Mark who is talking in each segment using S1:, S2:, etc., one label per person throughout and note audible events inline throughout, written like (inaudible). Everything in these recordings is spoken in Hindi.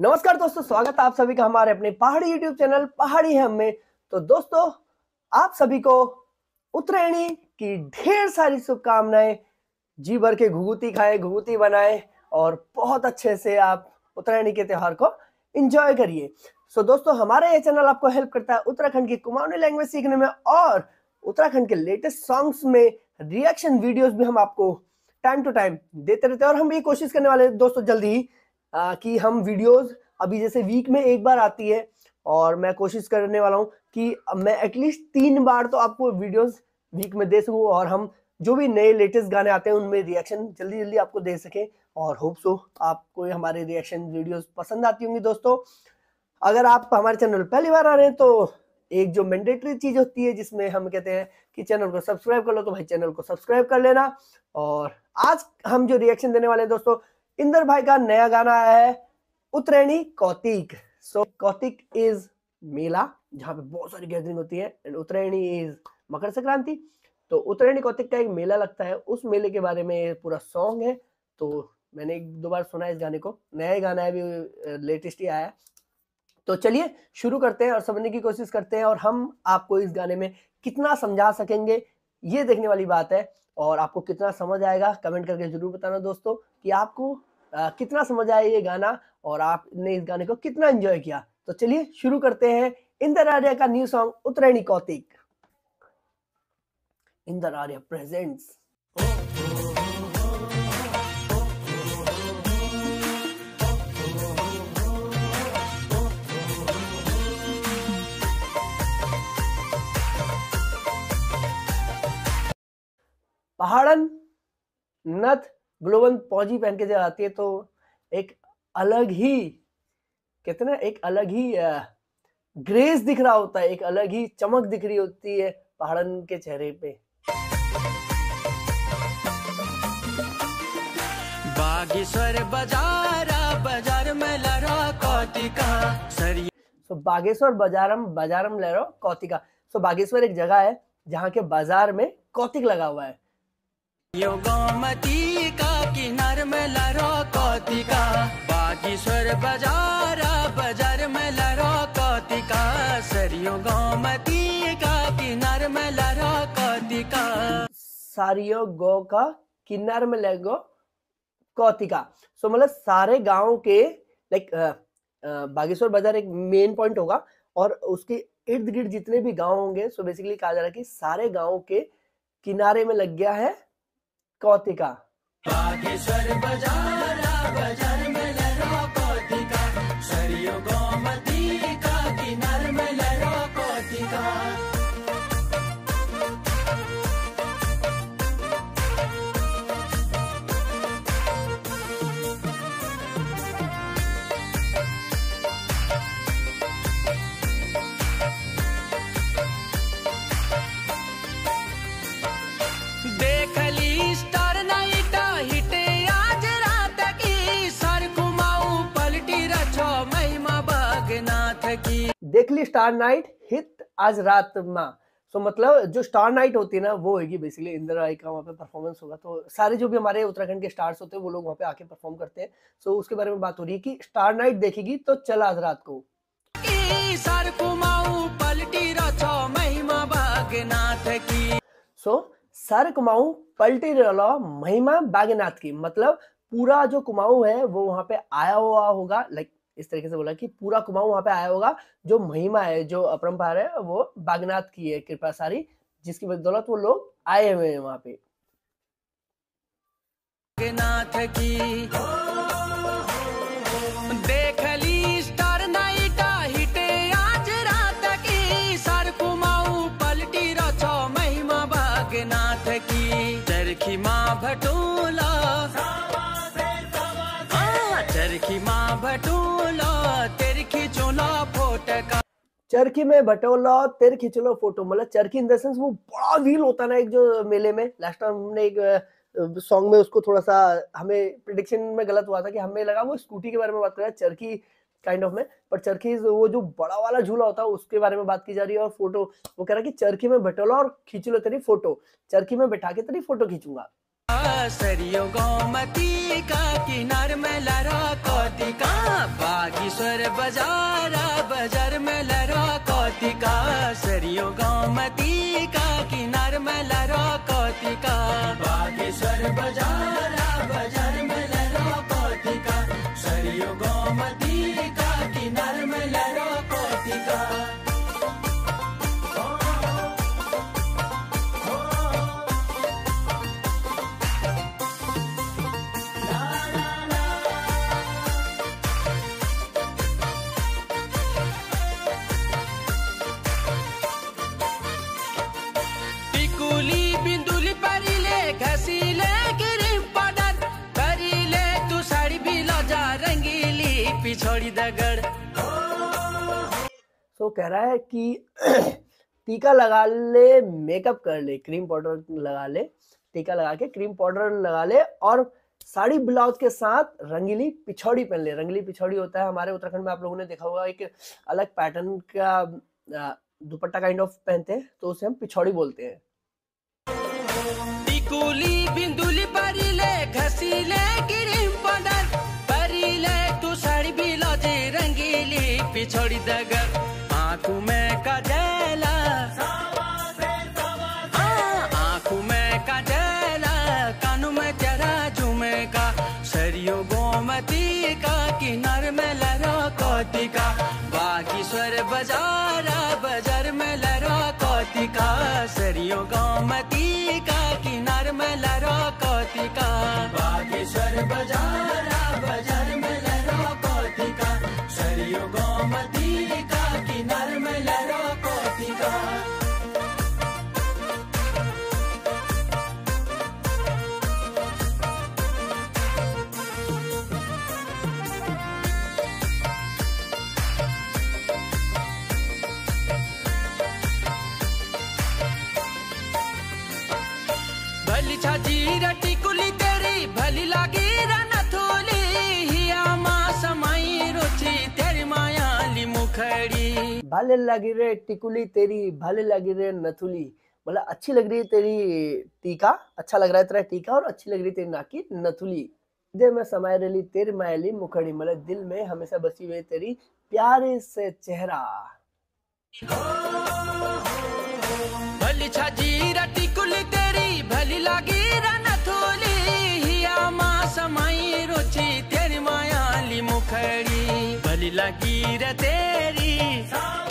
S1: नमस्कार दोस्तों, स्वागत है आप सभी का हमारे अपने पहाड़ी यूट्यूब चैनल पहाड़ी हम में। तो दोस्तों, आप सभी को उत्तरायणी की ढेर सारी शुभकामनाएँ, जी भर के घुघुती खाए, घुघुती बनाए और बहुत अच्छे से आप उत्तरायणी के त्योहार को इंजॉय करिए। सो दोस्तों, हमारा ये चैनल आपको हेल्प करता है उत्तराखंड की कुमाऊनी लैंग्वेज सीखने में और उत्तराखंड के लेटेस्ट सॉन्ग्स में रिएक्शन वीडियोस भी हम आपको टाइम टू टाइम देते रहते हैं और हम भी कोशिश करने वाले दोस्तों, जल्दी ही आ, कि हम वीडियोस अभी जैसे वीक में एक बार आती है और मैं कोशिश करने वाला हूँ कि मैं एटलीस्ट तीन बार तो आपको वीडियोस वीक में दे सकूँ और हम जो भी नए लेटेस्ट गाने आते हैं उनमें रिएक्शन जल्दी जल्दी आपको दे सकें और होप सो आपको हमारे रिएक्शन वीडियोस पसंद आती होंगी दोस्तों। अगर आप हमारे चैनल पहली बार आ रहे हैं तो एक जो मैंडेटरी चीज़ होती है जिसमें हम कहते हैं कि चैनल को सब्सक्राइब कर लो तो भाई चैनल को सब्सक्राइब कर लेना और आज हम जो रिएक्शन देने वाले हैं दोस्तों इंदर भाई का नया गाना आया है उत्तरायणी कौतिक। सो कौतिक इज़ मेला, जहाँ पे बहुत सारी गैदरिंग होती है एंड उत्तरायणी इज़ मकर संक्रांति। तो उत्तरायणी कौतिक का एक मेला लगता है, उस मेले के बारे में पूरा सॉन्ग है। तो मैंने एक दो बार सुना है इस गाने को, नया गाना है अभी लेटेस्ट ही आया है। तो चलिए, शुरू करते हैं और समझने की कोशिश करते हैं, और हम आपको इस गाने में कितना समझा सकेंगे, ये देखने वाली बात है। और आपको कितना समझ आएगा, कमेंट करके ज़रूर बताना दोस्तों, कि आपको आ, कितना समझ आया ये गाना और आपने इस गाने को कितना एंजॉय किया? तो चलिए शुरू करते हैं इंदर आर्या का new song Uttarayani Kautik. Inder Arya presents पहाड़न नथ ग्लोबल पौजी पहन के जब आती है तो एक अलग ही कहते ना एक अलग ही ग्रेस दिख रहा होता है एक अलग ही चमक दिख रही होती है पहाड़न के चेहरे पे।
S2: बागेश्वर बाजारा बाज़ार में लड़ा कौतिका
S1: सो बागेश्वर बाजारम बाजारम ले रहा कौतिका। सो बागेश्वर एक जगह है जहाँ के बाज़ार में कौतिक लगा हुआ है।
S2: यो गोमती का किनार में लड़ा कौतिका बागेश्वर बाजारा बाज़ार में लड़ा कौतिका सरियो गोमती का किनार में लड़ा कौतिका
S1: सारियो गो का किन्नर में लगो कौतिका सो so, मतलब सारे गाँव के लाइक बागेश्वर बाज़ार एक मेन पॉइंट होगा और उसके इर्द गिर्द जितने भी गाँव होंगे सो बेसिकली कहा जा रहा है कि सारे गाँव के किनारे में लग गया है कौतिका।
S2: बागेश्वर बाजारा
S1: देख ली स्टार नाइट हिट आज रात में। सो मतलब जो स्टार नाइट होती है ना वो होगी बेसिकली इंदिरा राय का वहाँ पे परफॉर्मेंस होगा। तो सारे जो भी हमारे उत्तराखंड के स्टार्स होते हैं वो लोग वहाँ पे आके परफॉर्म करते हैं। सो उसके बारे में बात हो रही है कि स्टार नाइट देखेगी तो चल आज रात की। सो सर कुमाऊं पलटी रला महिमा बागनाथ की। मतलब पूरा जो कुमाऊं है वो वहाँ पे आया हुआ होगा लाइक इस तरीके से बोला कि पूरा कुमाऊं वहाँ पे आया होगा, जो महिमा है, जो अपरंपार है, वो बागनाथ की है, कृपा सारी, जिसकी बदौलत वो लोग आए हुए हैं वहाँ पे।
S2: की। सर कुमाऊ पलटी महिमा की। माँ भटूला चरखी में
S1: बटोला तेर खिंचलो फ़ोटो मतलब चरखी इन द सेंस वो बड़ा व्हील होता है ना एक जो मेले में। लास्ट टाइम हमने एक सॉन्ग में उसको थोड़ा सा हमें प्रिडिक्शन में गलत हुआ था कि हमें लगा वो स्कूटी के बारे में बात कर रहा है, चरखी काइंड ऑफ़ में। पर चरखी वो जो बड़ा वाला झूला होता है, उसके बारे में बात की जा रही है और फ़ोटो वो कह रहा है कि चरखी में बटोला और खींच लो तेरी फ़ोटो चरखी में बैठा के तेरी फ़ोटो खींचूँगा।
S2: सरियो गोमती का किनार में लहरा, कौतिका बागेश्वर बाजारा, बाज़ार में लहरा। कौतिका सरियो गोमती का किनार लहरा कौतिका। बागेश्वर बजारा बाज़ार पिछोड़ी दगड़।
S1: सो कह रहा है कि (clears throat) टीका लगा ले मेकअप कर ले क्रीम पाउडर लगा ले टीका लगा के क्रीम पाउडर लगा ले और साड़ी ब्लाउज के साथ रंगीली पिछौड़ी पहन ले। रंगीली पिछौड़ी होता है हमारे उत्तराखंड में आप लोगों ने देखा होगा एक अलग पैटर्न का दुपट्टा काइंड ऑफ़ पहनते हैं तो उसे हम पिछौड़ी बोलते हैं।
S2: दगड़ आँखों में कजला हाँ, आँखों में कजला कानों में जरा झूमे का सरियो गोमती का किनार में लहरा कौतिका बागेश्वर बाजारा बाज़ार में लहरा कौतिका सरियो गोमती भाले लगी
S1: रे टिकुली तेरी, भाले लगी रे नथुली। मतलब अच्छी लग रही है तेरी टीका? अच्छा लग रहा है तेरा टीका और अच्छी लग रही है तेरी नाकी नथुली। दे में समाय रही तेरी मायली मुखड़ी मतलब दिल में हमेशा बसी हुई तेरी प्यारे से चेहरा।
S2: लगी रे तेरी। हाँ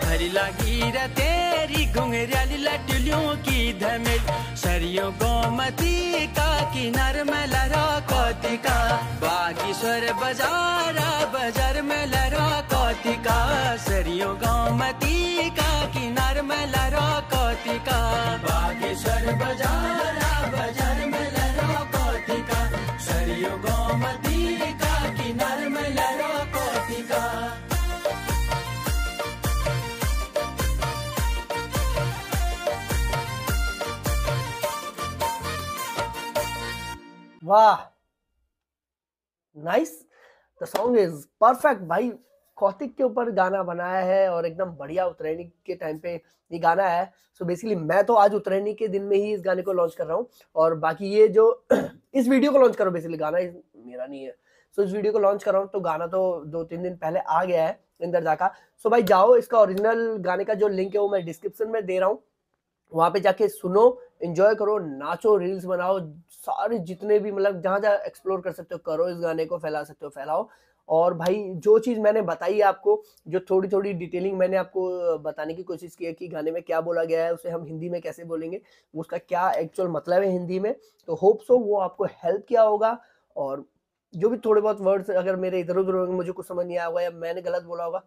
S2: भली लगी रे तेरी। घुंघराली लटुलियों की धमेल। सरियों गोमती का किनार में लहरा कौतिका बागेश्वर बजारा, बाज़ार में लहरा कौतिका सरियों गोमती का किनार में लहरा कौतिका बागेश्वर बजारा, बाज़ार में
S1: वाह। Nice the song is perfect भाई, कौतिक के ऊपर गाना बनाया है और एकदम बढ़िया उतरैनी के टाइम पे ये गाना है। सो so बेसिकली मैं तो आज उतरैनी के दिन में ही इस गाने को लॉन्च कर रहा हूँ और बाकी ये जो (clears throat) इस वीडियो को लॉन्च करो बेसिकली गाना इस- मेरा नहीं है। सो so इस वीडियो को लॉन्च कर रहा हूँ तो गाना तो दो तीन दिन पहले आ गया है इंदरजा का। सो so भाई जाओ, इसका ओरिजिनल गाने का जो लिंक है वो मैं डिस्क्रिप्शन में दे रहा हूँ। वहाँ पे जाके सुनो एंजॉय करो, नाचो रील्स बनाओ, सारे जितने भी मतलब जहाँ जहाँ एक्सप्लोर कर सकते हो, करो इस गाने को, फैला सकते हो, फैलाओ। और भाई, जो चीज़ मैंने बताई आपको, जो थोड़ी थोड़ी डिटेलिंग मैंने आपको बताने की कोशिश की है कि गाने में क्या बोला गया है, उसे हम हिंदी में कैसे बोलेंगे, उसका क्या एक्चुअल मतलब है हिंदी में तो होप सो वो आपको हेल्प किया होगा। और जो भी थोड़े बहुत वर्ड्स अगर मेरे इधर उधर होंगे, मुझे कुछ समझ नहीं आया होगा या मैंने गलत बोला होगा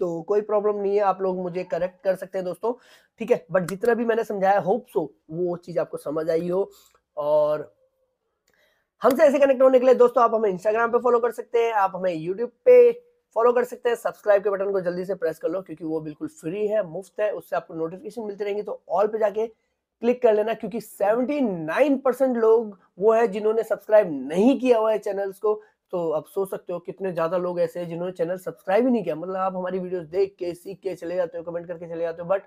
S1: तो कोई प्रॉब्लम नहीं है, आप लोग मुझे करेक्ट कर सकते हैं दोस्तों, ठीक है? बट जितना भी मैंने समझाया होप सो वो चीज़ आपको समझ आई हो। और हमसे ऐसे कनेक्ट होने के लिए दोस्तों, आप हमें इंस्टाग्राम पे फॉलो कर सकते हैं, आप हमें यूट्यूब पे फॉलो कर सकते हैं सब्सक्राइब के बटन को जल्दी से प्रेस कर लो, क्योंकि वो बिल्कुल फ्री है, मुफ़्त है, उससे आपको नोटिफिकेशन मिलती रहेंगी तो ऑल पे जाके क्लिक कर लेना, क्योंकि 79 परसेंट लोग वो है जिन्होंने सब्सक्राइब नहीं किया हुआ है चैनल्स को तो आप सोच सकते हो कितने ज़्यादा लोग ऐसे हैं जिन्होंने चैनल सब्सक्राइब ही नहीं किया। मतलब आप हमारी वीडियोस देख के सीख के चले जाते हो कमेंट करके चले जाते हो बट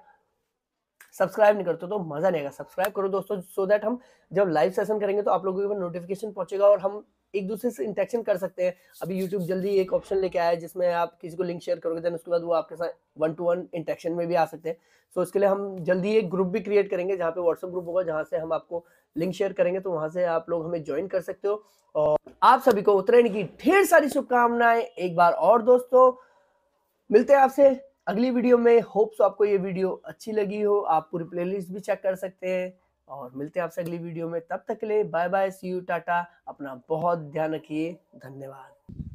S1: सब्सक्राइब नहीं करते तो मज़ा नहीं आएगा। सब्सक्राइब करो दोस्तों सो दैट हम जब लाइव सेशन करेंगे तो आप लोगों के नोटिफिकेशन पहुंचेगा और हम एक दूसरे से इंटरेक्शन कर सकते हैं। अभी यूट्यूब जल्दी एक ऑप्शन लेके आया है जिसमें आप किसी को लिंक शेयर करोगे देन उसके बाद वो आपके साथ वन टू वन इंटरेक्शन में भी आ सकते हैं। सो so, इसके लिए हम जल्दी एक ग्रुप भी क्रिएट करेंगे जहाँ पे व्हाट्सअप ग्रुप होगा जहाँ से हम आपको लिंक शेयर करेंगे तो वहाँ से आप लोग हमें ज्वाइन कर सकते हो। और आप सभी को उत्तरायण की ढेर सारी शुभकामनाएँ एक बार और दोस्तों। मिलते हैं आपसे अगली वीडियो में। होप्स सो आपको ये वीडियो अच्छी लगी हो, आप पूरी प्लेलिस्ट भी चेक कर सकते हैं। और मिलते हैं आपसे अगली वीडियो में। तब तक के लिए bye bye see you tata. अपना बहुत ध्यान रखिए। धन्यवाद।